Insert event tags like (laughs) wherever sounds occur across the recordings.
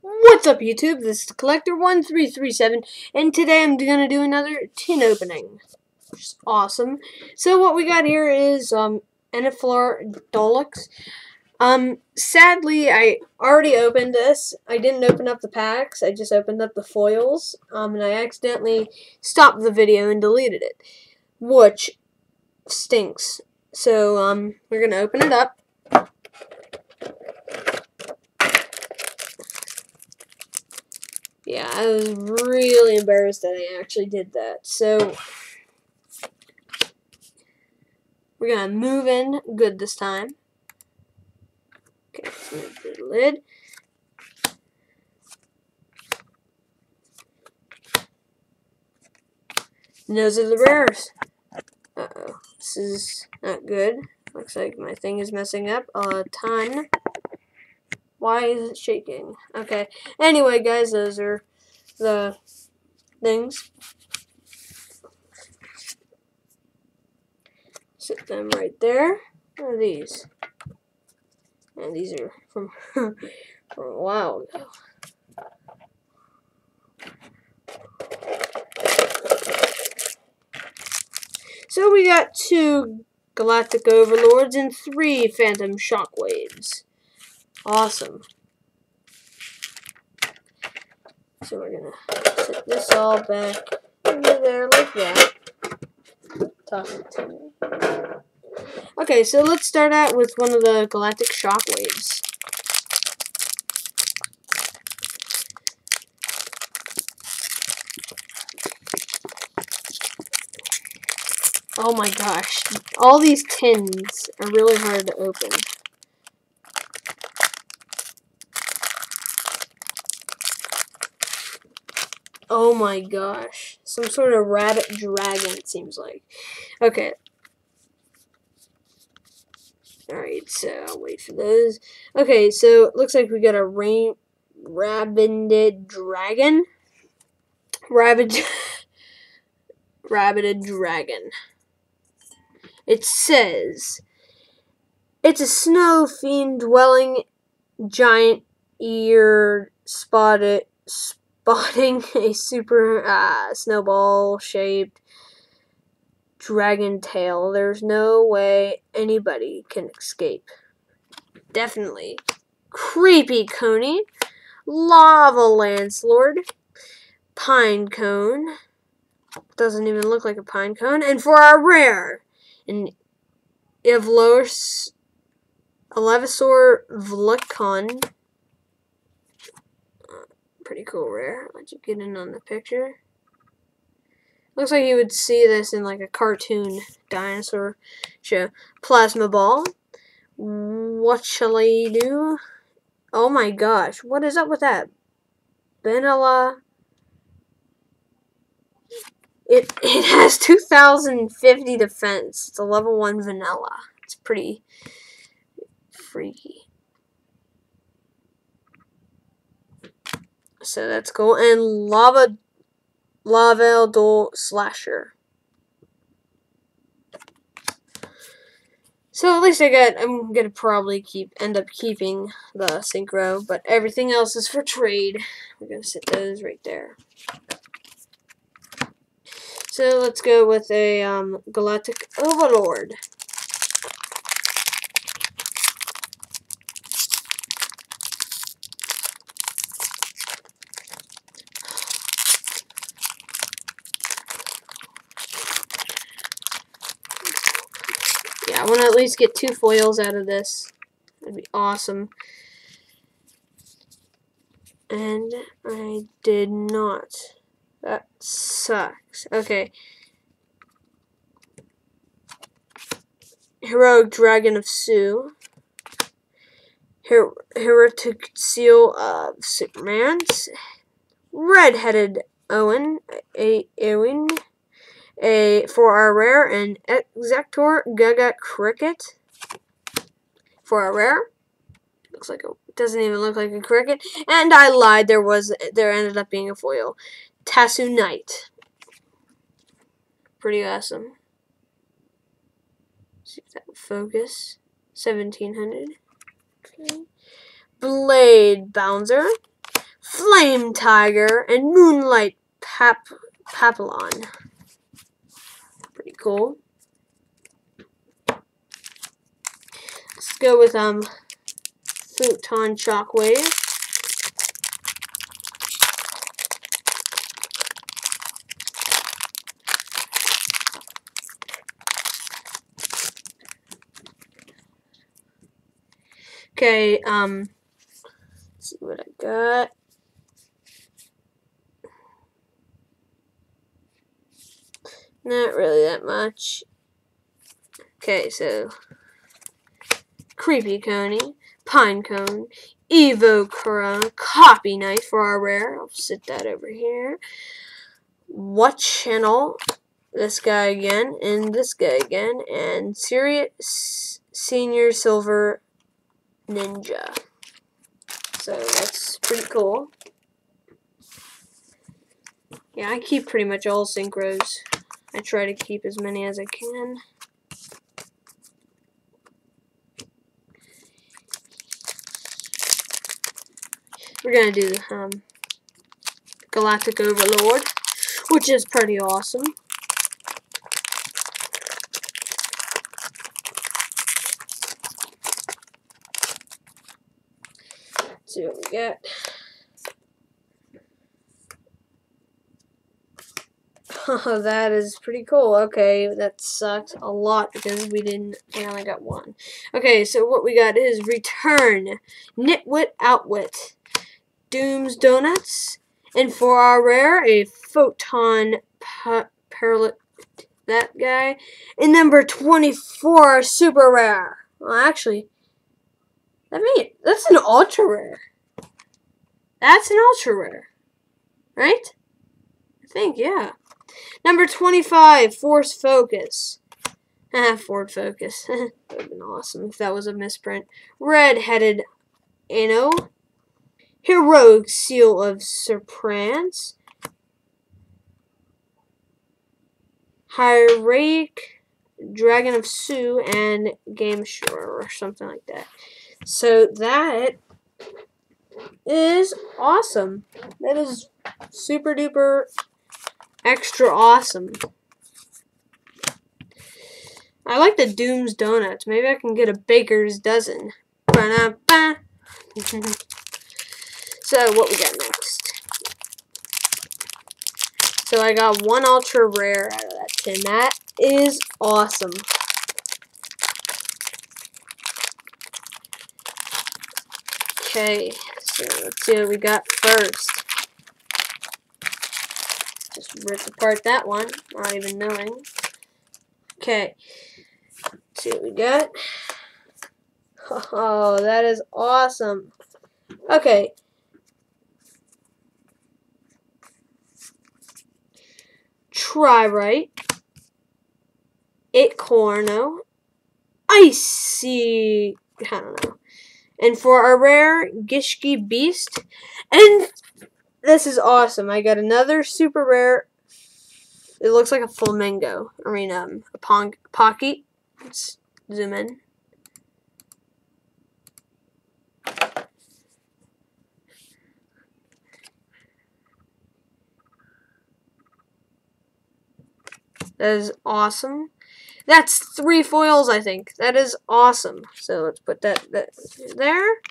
What's up YouTube? This is Collector1337 and today I'm going to do another tin opening. Which is awesome. So what we got here is um Eniflor Dolux. Um sadly I already opened this. I didn't open up the packs. I just opened up the foils. Um and I accidentally stopped the video and deleted it. Which stinks. So um we're going to open it up. Yeah, I was really embarrassed that I actually did that. So, we're going to move in good this time. Okay, move the lid. Those are the rares. Uh-oh, this is not good. Looks like my thing is messing up a ton. Why is it shaking? Okay. Anyway, guys, those are the things. Sit them right there. What are these? And these are from, (laughs) from a while ago. So we got two Galactic Overlords and three Phantom Shockwaves. Awesome. So we're gonna set this all back into there like that. To. Okay, so let's start out with one of the galactic shockwaves. Oh my gosh, all these tins are really hard to open. Oh my gosh. Some sort of rabbit dragon, it seems like. Okay. Alright, so I'll wait for those. Okay, so it looks like we got a rain rabbited dragon. Rabbit (laughs) rabbited dragon. It says it's a snow fiend dwelling giant ear spotted spotting (laughs) a super uh, snowball shaped dragon tail. There's no way anybody can escape. Definitely. Creepy Coney. Lava Lancelord. Pine Cone. Doesn't even look like a pine cone. And for our rare, an Evlos Elevasaur pretty cool rare. Let you get in on the picture. Looks like you would see this in like a cartoon dinosaur show. Plasma ball. What shall I do? Oh my gosh, what is up with that? Vanilla. It it has 2050 defense. It's a level 1 vanilla. It's pretty freaky. So that's cool. And Lava Laveldor Slasher. So at least I got, I'm gonna probably keep, end up keeping the Synchro, but everything else is for trade. We're gonna sit those right there. So let's go with a um, Galactic Overlord. I want to at least get two foils out of this. That'd be awesome. And I did not. That sucks. Okay. Heroic Dragon of Sue. Her Heretic Seal of Superman. Red-headed Owen. A Ewing a for our rare and Exector Gaga Cricket for our rare. Looks like a doesn't even look like a cricket. And I lied. There was there ended up being a foil. Tasu Knight. Pretty awesome. See if that focus. Seventeen hundred. Okay. Blade Bouncer. Flame Tiger, and Moonlight Pap Papillon. Cool. Let's go with um Photon Shockwave. Okay, um, see what I got. Not really that much. Okay, so Creepy Coney, Pine Cone, Evo Copy Knife for our rare. I'll sit that over here. What channel? This guy again, and this guy again, and Sirius Senior Silver Ninja. So that's pretty cool. Yeah, I keep pretty much all synchros. I try to keep as many as I can. We're gonna do um, Galactic Overlord, which is pretty awesome. Let's see what we get. Oh, (laughs) that is pretty cool. Okay, that sucks a lot because we didn't, we only got one. Okay, so what we got is Return, Nitwit Outwit, Doom's Donuts, and for our rare, a Photon Paralyt, that guy, and number 24, Super Rare. Well, actually, that mean that's an ultra rare. That's an ultra rare, right? I think, yeah. Number 25, Force Focus. Ah, (laughs) Ford Focus. (laughs) that would have been awesome if that was a misprint. Red-headed Anno. Heroic Seal of Surprance. Heroic Dragon of Sue and Game Shore or something like that. So that is awesome. That is super duper extra awesome. I like the Doom's Donuts. Maybe I can get a baker's dozen. (laughs) so what we got next? So I got one ultra rare out of that tin. That is awesome. Okay, so let's see what we got first. Just rip apart that one, not even knowing. Okay, let's see what we got. Oh, that is awesome. Okay. Try right. It corno. Icy. I don't know. And for our rare Gishki Beast. And this is awesome. I got another super rare. It looks like a flamingo. I mean, um, a pong pocket. Let's zoom in. That is awesome. That's three foils, I think. That is awesome. So let's put that, that there.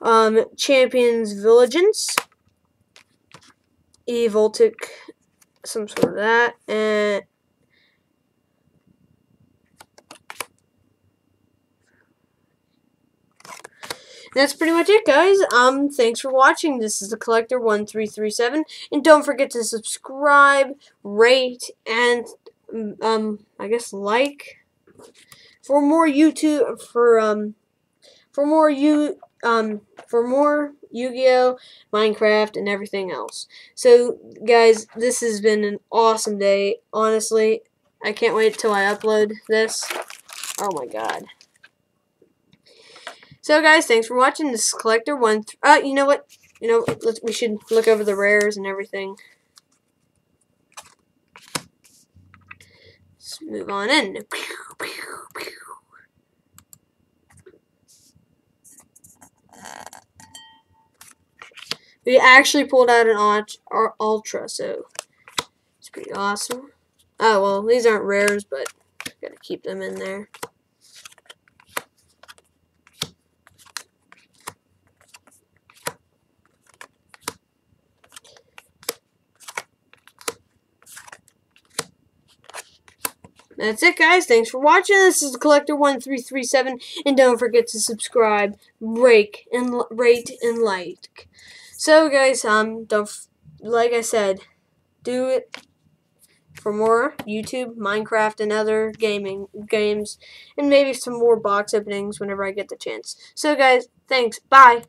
Um, Champions Vigilance. Evoltic, some sort of that, and that's pretty much it, guys. Um, thanks for watching. This is the Collector One Three Three Seven, and don't forget to subscribe, rate, and um, I guess like for more YouTube for um for more you um for more Yu-Gi-Oh, Minecraft, and everything else. So, guys, this has been an awesome day. Honestly, I can't wait till I upload this. Oh my god. So, guys, thanks for watching. This Collector One. uh, you know what? You know, let's, we should look over the rares and everything. Let's move on in. Pew, pew, pew. We actually pulled out an Ultra, so it's pretty awesome. Oh, well, these aren't rares, but gotta keep them in there. That's it, guys. Thanks for watching. This is Collector1337, and don't forget to subscribe, rate, and rate and like. So, guys, um, don't like I said, do it for more YouTube, Minecraft, and other gaming games, and maybe some more box openings whenever I get the chance. So, guys, thanks. Bye.